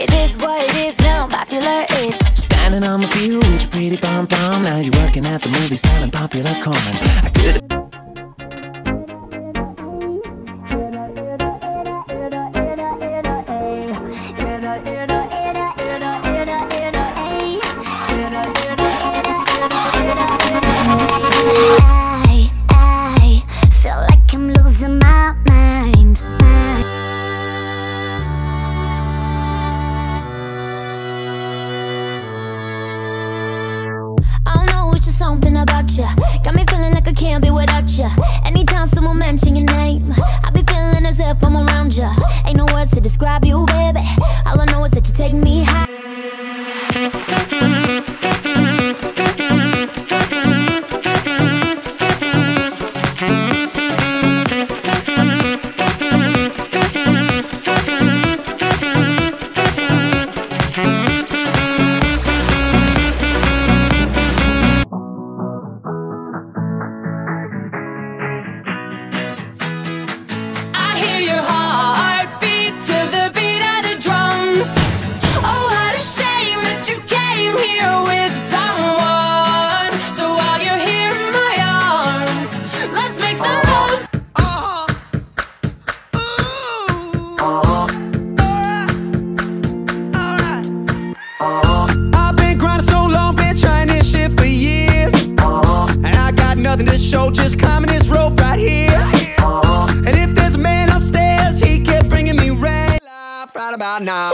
It is what it is now, popular is. Standing on my feet with your pretty pom pom. Now you're working at the movie selling popular corn. I could you. Anytime someone mention your name, I be feeling as if I'm around you. Ain't no words to describe you, baby. All I know is that you take me right here. And if there's a man upstairs, he kept bringing me rain. Right about now.